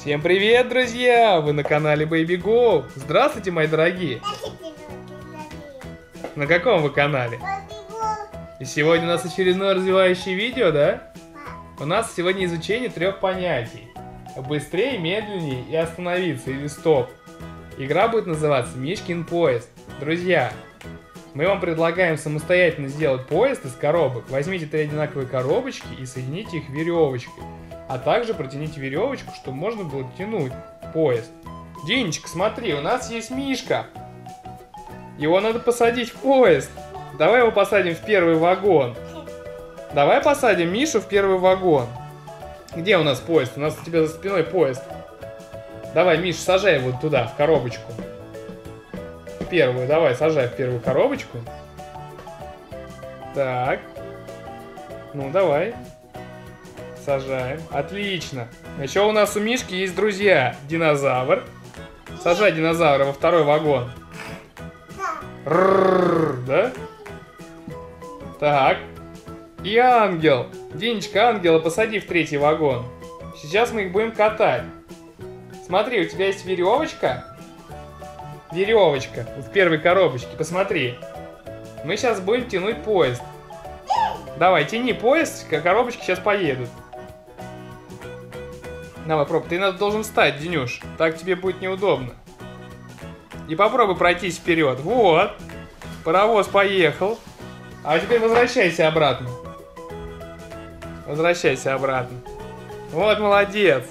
Всем привет, друзья! Вы на канале Baby Go. Здравствуйте, мои дорогие. На каком вы канале? И сегодня у нас очередное развивающее видео, да? У нас сегодня изучение трех понятий. Быстрее, медленнее и остановиться или стоп. Игра будет называться Мишкин поезд. Друзья, мы вам предлагаем самостоятельно сделать поезд из коробок. Возьмите три одинаковые коробочки и соедините их веревочкой. А также протяните веревочку, чтобы можно было тянуть поезд. Динечка, смотри, у нас есть Мишка. Его надо посадить в поезд. Давай его посадим в первый вагон. Давай посадим Мишу в первый вагон. Где у нас поезд? У нас у тебя за спиной поезд. Давай, Миш, сажай его туда, в коробочку. Первую, давай, сажай в первую коробочку. Так. Ну, давай. Сажаем. Отлично. Еще у нас у Мишки есть друзья. Динозавр. Сажай динозавра во второй вагон. Рррр, да? Так. И ангел. Динечка, ангела посади в третий вагон. Сейчас мы их будем катать. Смотри, у тебя есть веревочка. Веревочка в первой коробочке. Посмотри. Мы сейчас будем тянуть поезд. Давай, тяни поезд, коробочки сейчас поедут. Давай, пробуй. Ты должен встать, Денюш. Так тебе будет неудобно. И попробуй пройтись вперед. Вот. Паровоз поехал. А теперь возвращайся обратно. Возвращайся обратно. Вот, молодец.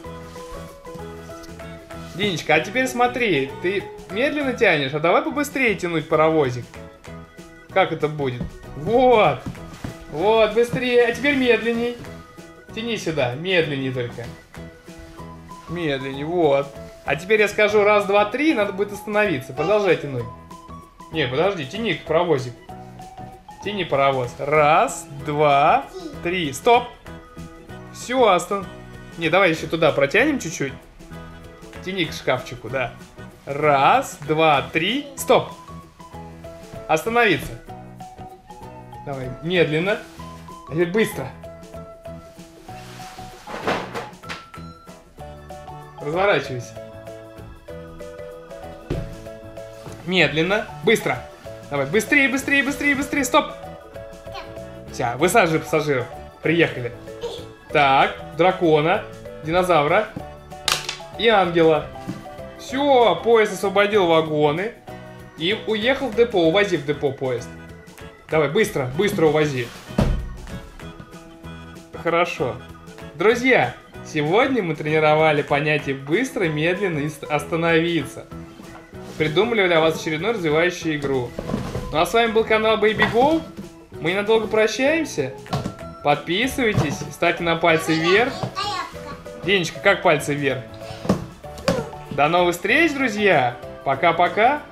Динечка, а теперь смотри, ты медленно тянешь, а давай побыстрее тянуть паровозик. Как это будет? Вот. Вот, быстрее. А теперь медленней. Тяни сюда, медленней только. Медленнее, вот. А теперь я скажу раз, два, три, надо будет остановиться. Продолжай тянуть. Не, подожди, тяни паровозик. Тяни паровоз. Раз, два, три. Стоп. Все, остан... Не, давай еще туда протянем чуть-чуть. Тяни к шкафчику, да. Раз, два, три. Стоп. Остановиться. Давай, медленно. А теперь быстро. Разворачивайся. Медленно. Быстро. Давай, быстрее, быстрее, быстрее, быстрее. Стоп. Все, высаживай пассажиров. Приехали. Так, дракона, динозавра и ангела. Все, поезд освободил вагоны. И уехал в депо. Увози в депо поезд. Давай, быстро, быстро увози. Хорошо. Друзья, Сегодня мы тренировали понятие быстро, медленно и остановиться. Придумали для вас очередную развивающую игру. Ну а с вами был канал Baby Go. Мы ненадолго прощаемся. Подписывайтесь, ставьте на пальцы вверх. Денечка, как пальцы вверх? До новых встреч, друзья! Пока-пока!